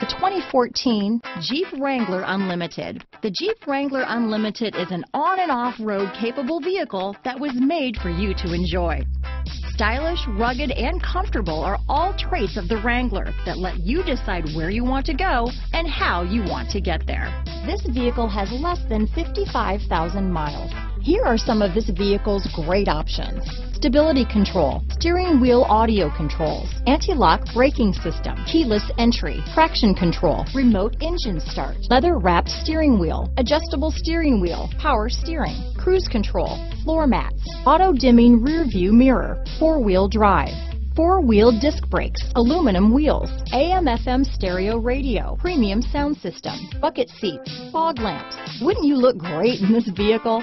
The 2014 Jeep Wrangler Unlimited. The Jeep Wrangler Unlimited is an on and off road capable vehicle that was made for you to enjoy. Stylish, rugged, and comfortable are all traits of the Wrangler that let you decide where you want to go and how you want to get there. This vehicle has less than 55,000 miles. Here are some of this vehicle's great options. Stability control, steering wheel audio controls, anti-lock braking system, keyless entry, traction control, remote engine start, leather wrapped steering wheel, adjustable steering wheel, power steering, cruise control, floor mats, auto dimming rear view mirror, four wheel drive, four-wheel disc brakes, aluminum wheels, AM-FM stereo radio, premium sound system, bucket seats, fog lamps. Wouldn't you look great in this vehicle?